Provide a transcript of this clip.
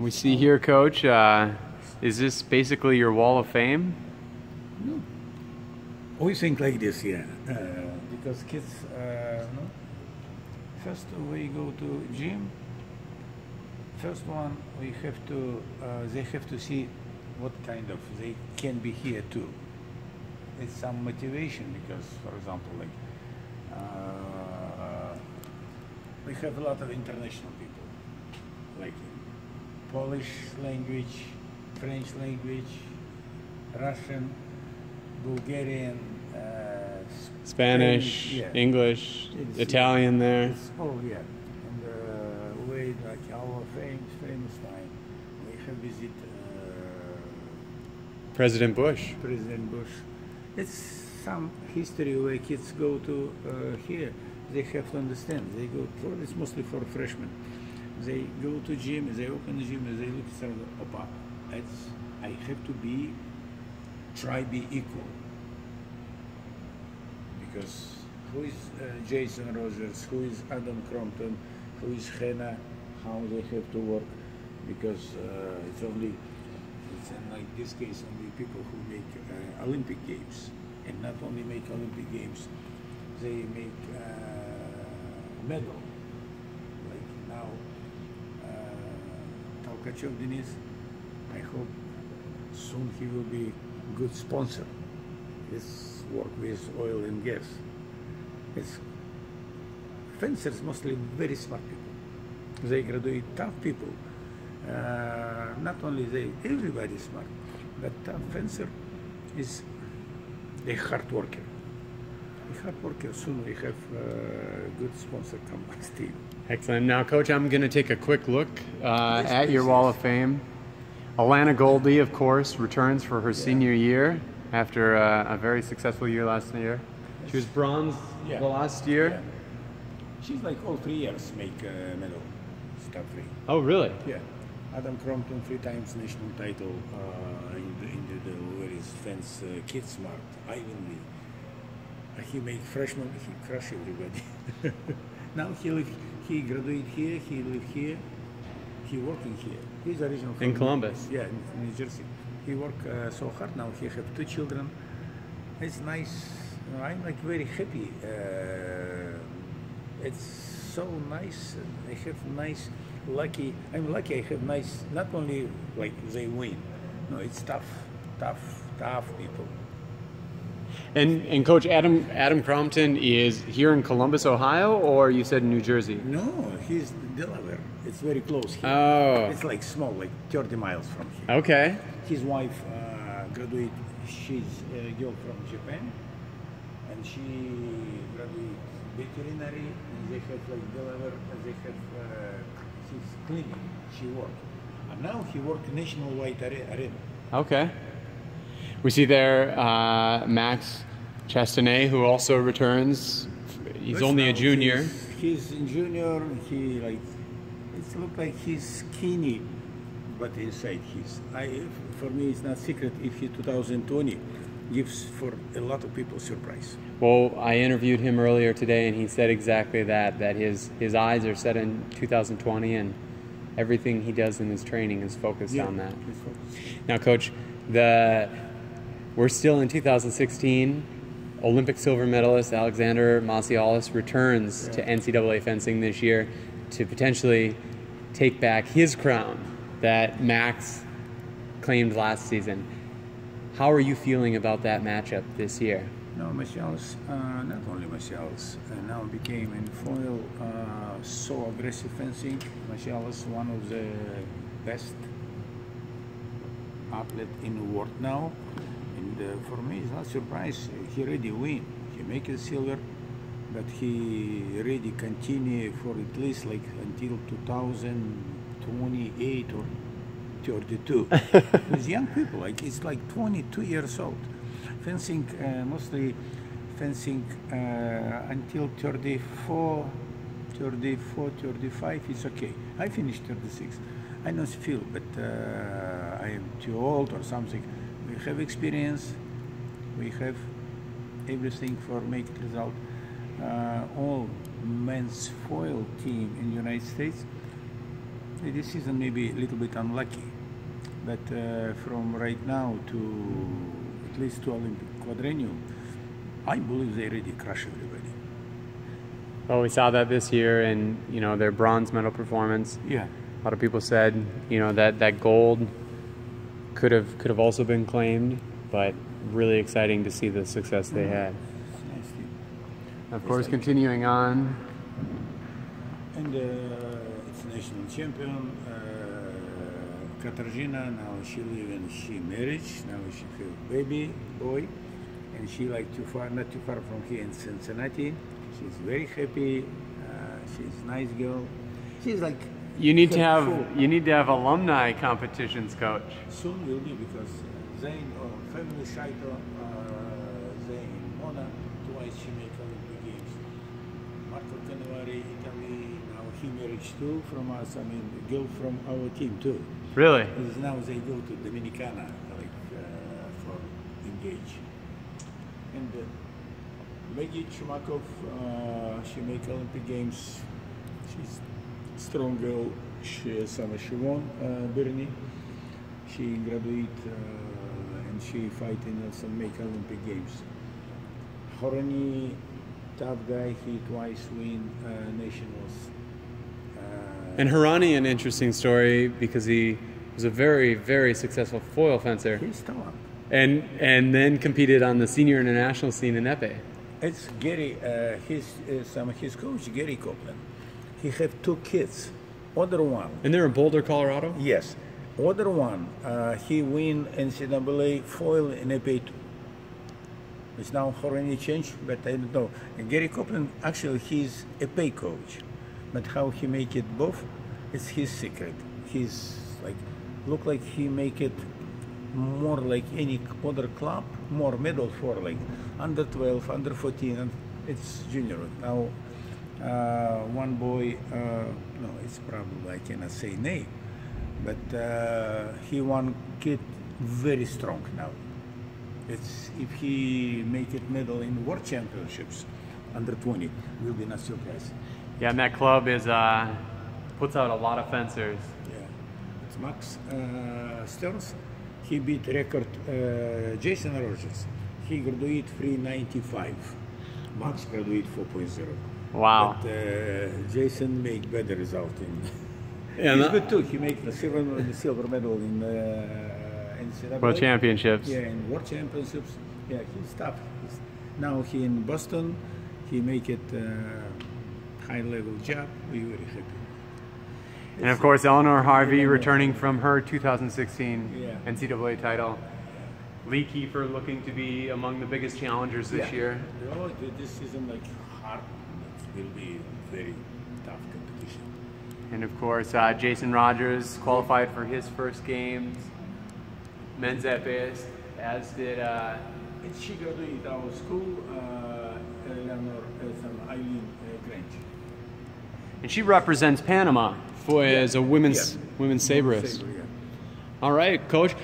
We see here, Coach, uh, is this basically your wall of fame? No. We think like this, yeah. Uh, because kids, uh, no? first we go to gym. First one, we have to, uh, they have to see what kind of, they can be here too. It's some motivation because, for example, like, uh, we have a lot of international people, like Polish language, French language, Russian, Bulgarian, uh, Spanish, yeah. English, It's- Italian there. It's all yeah. And uh, way like our famous famous time, we have visit uh, President Bush. President Bush. It's some history where kids go to uh, here. They have to understand. They go. For, it's mostly for freshmen. They go to gym. They open the gym. They look at something. Opa. I have to be. Try be equal. Because who is uh, Jason Rogers? Who is Adam Crompton? Who is Hannah? How they have to work? Because uh, it's only it's in like this case only people who make uh, Olympic Games, and not only make Olympic Games, they make uh, medal. Like now, Talkachev Denis, I hope soon he will be good sponsor. His work with oil and gas. It's fencers mostly very smart people. They graduate tough people. Uh, not only they, everybody is smart, but tough fencer is a hard worker. A hard worker. Soon we have uh, good sponsor come team. Excellent. Now, Coach, I'm going to take a quick look uh, Yes, at your Wall of Fame. Alanna Goldie, of course, returns for her senior year after uh, a very successful year last year. She was bronze Yeah. the last year. Yeah. She's like all three years make uh, medal, top three. Oh, really? Yeah. Adam Crompton three times national title uh, in the, in the, the where is fence uh, kid smart Ivan Lee. He make freshman he crush everybody. now he live he graduate here he live here he working here. He's original In Columbus. Yeah, in New Jersey. He work uh, so hard now. He have two children. It's nice. You know, I'm like very happy. Uh, it's so nice. I have nice, lucky. I'm lucky. I have nice. Not only like they win. No, it's tough, tough, tough people. And, and Coach Adam Adam Crompton is here in Columbus, Ohio, or you said New Jersey? No, he's Delaware. It's very close here. Oh, It's like small, like 30 miles from here. okay. His wife uh, graduate. She's a girl from Japan, and she graduated veterinary. And they have like Delaware. and They have uh, his clinic. She work, and now he work nationwide are- arena. Okay. We see there uh, Max Chastanet, who also returns. He's only a junior. He's, he's a junior. He like it look like he's skinny, but inside he's. I for me it's not secret if he 2020 gives for a lot of people surprise. Well, I interviewed him earlier today, and he said exactly that. That his his eyes are set in 2020, and everything he does in his training is focused on that. Now, Coach, the we're still in 2016. Olympic silver medalist Alexander Massialas returns to NCAA fencing this year to potentially take back his crown that Max claimed last season. How are you feeling about that matchup this year? No, Michels, uh, not only Michels, uh, now became in foil uh, so aggressive fencing. Michels one of the best athlete in the world now. And uh, for me, it's not surprise. He already win. He make it silver, but he already continue for at least like until 2028 or 32. With young people, like it's like 22 years old. Fencing uh, mostly fencing uh, until 34, 34, 35 is okay. I finished 36. I don't feel, but uh, I am too old or something. We have experience. We have everything for make it result. Uh, all men's foil team in the United States This season maybe a little bit unlucky, but uh, from right now to at least to Olympic quadrennium, I believe they already crush everybody. Well, we saw that this year in you know their bronze medal performance. Yeah. A lot of people said you know that that gold could have could have also been claimed, but really exciting to see the success they had. Nice. Of course, continuing on, And uh, it's national champion. Uh, Katarzyna now she live and she married. Now she have baby boy, and she like too far, not too far from here in Cincinnati. She's very happy. Uh, she's nice girl. She's like you need to have you need to have alumni competitions, coach. Soon will be because uh, Zayn or family Shaito, uh, Zayn Mona, twice she make Olympic Games. Marco Cannavaro, Italy, now he married too from us, I mean, girl from our team too. Really? Because now they go to Dominicana, like, uh, for engage. And uh, Maggie Chumakov, uh, she make Olympic Games. She's strong girl. She some she won uh, Bernie. She graduate uh, and she fight in also make Olympic Games. Horny, tough guy. He twice win uh, nationals. Uh, And Harani, an interesting story because he was a very very successful foil fencer, he's talent. and and then competed on the senior international scene in Epee. It's Gary, uh, his, uh, some, his coach, Gary Copeland. He have two kids. Other one, And they're in Boulder, Colorado. yes. Other one, uh, he win NCAA foil in AP2. It's now for any change, but I don't know. And Gary Copeland, actually, he's epee coach. But how he make it both, it's his secret. He's like, look like he make it more like any other club, more medal for like under 12, under 14, and it's junior. Now, uh, one boy, uh, no, it's probably I cannot say name, but uh, he one kid very strong now. It's if he make it medal in world championships under 20, will be not surprised. Yeah, and that club is uh, puts out a lot of fencers. Yeah, it's Max uh, Stearns. He beat record uh, Jason Rogers. He graduated 395. Max graduated 4.0. Wow. But uh, Jason make better result in. Yeah, He's good too. He make the silver, the silver medal in uh, NCAA. World Championships. Yeah, in World Championships. Yeah, he's tough. He's, now he in Boston. He make it uh, high level job. We very happy. And of course, Eleanor Harvey returning from her 2016 Yeah. NCAA title. Lee Kiefer looking to be among the biggest challengers this Yeah. year. Oh, this season like hard. It will be very tough competition. And of course, uh, Jason Rogers qualified for his first games. Men's epeeist, as did uh, And she graduated our school, uh, Eleanor, uh, Eileen uh, Grench. and she represents Panama for as a women's Yeah. women's saberist. Saber, yeah. All right, coach.